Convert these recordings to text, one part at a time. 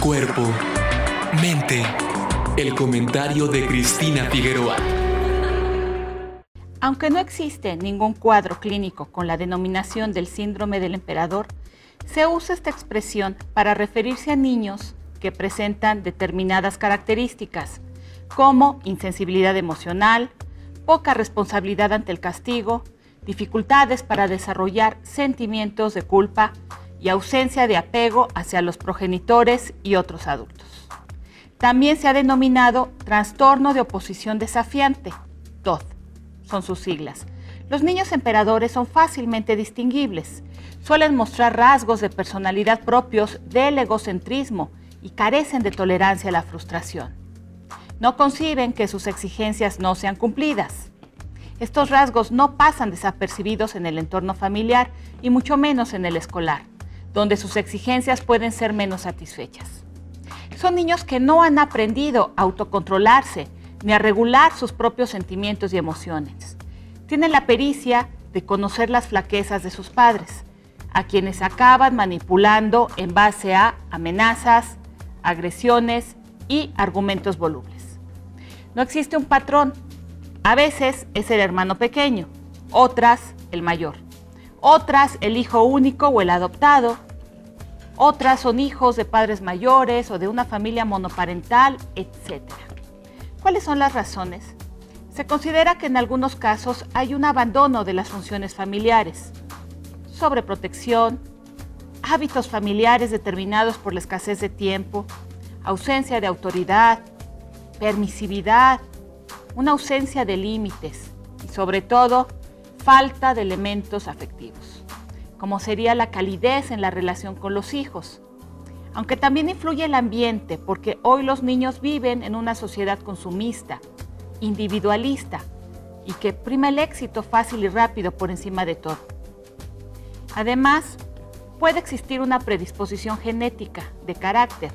Cuerpo, mente, el comentario de Cristina Figueroa. Aunque no existe ningún cuadro clínico con la denominación del síndrome del emperador, se usa esta expresión para referirse a niños que presentan determinadas características, como insensibilidad emocional, poca responsabilidad ante el castigo, dificultades para desarrollar sentimientos de culpa y ausencia de apego hacia los progenitores y otros adultos. También se ha denominado trastorno de oposición desafiante, TOD, son sus siglas. Los niños emperadores son fácilmente distinguibles. Suelen mostrar rasgos de personalidad propios del egocentrismo y carecen de tolerancia a la frustración. No conciben que sus exigencias no sean cumplidas. Estos rasgos no pasan desapercibidos en el entorno familiar y mucho menos en el escolar, donde sus exigencias pueden ser menos satisfechas. Son niños que no han aprendido a autocontrolarse ni a regular sus propios sentimientos y emociones. Tienen la pericia de conocer las flaquezas de sus padres, a quienes acaban manipulando en base a amenazas, agresiones y argumentos volubles. No existe un patrón. A veces es el hermano pequeño, otras el mayor, otras el hijo único o el adoptado, otras son hijos de padres mayores o de una familia monoparental, etc. ¿Cuáles son las razones? Se considera que en algunos casos hay un abandono de las funciones familiares, sobreprotección, hábitos familiares determinados por la escasez de tiempo, ausencia de autoridad, permisividad, una ausencia de límites y sobre todo falta de elementos afectivos, como sería la calidez en la relación con los hijos. Aunque también influye el ambiente, porque hoy los niños viven en una sociedad consumista, individualista, y que prima el éxito fácil y rápido por encima de todo. Además, puede existir una predisposición genética de carácter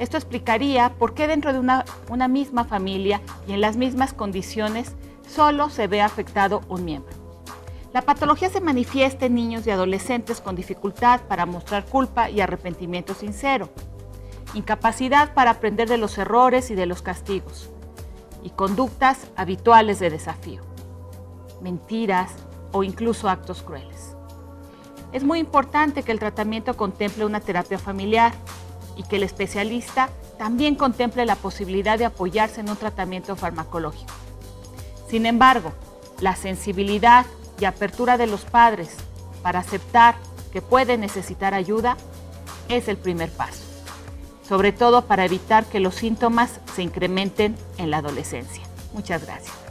esto explicaría por qué dentro de una, misma familia y en las mismas condiciones solo se ve afectado un miembro. La patología se manifiesta en niños y adolescentes con dificultad para mostrar culpa y arrepentimiento sincero, incapacidad para aprender de los errores y de los castigos, y conductas habituales de desafío, mentiras o incluso actos crueles. Es muy importante que el tratamiento contemple una terapia familiar y que el especialista también contemple la posibilidad de apoyarse en un tratamiento farmacológico. Sin embargo, la sensibilidad y apertura de los padres para aceptar que pueden necesitar ayuda es el primer paso, sobre todo para evitar que los síntomas se incrementen en la adolescencia. Muchas gracias.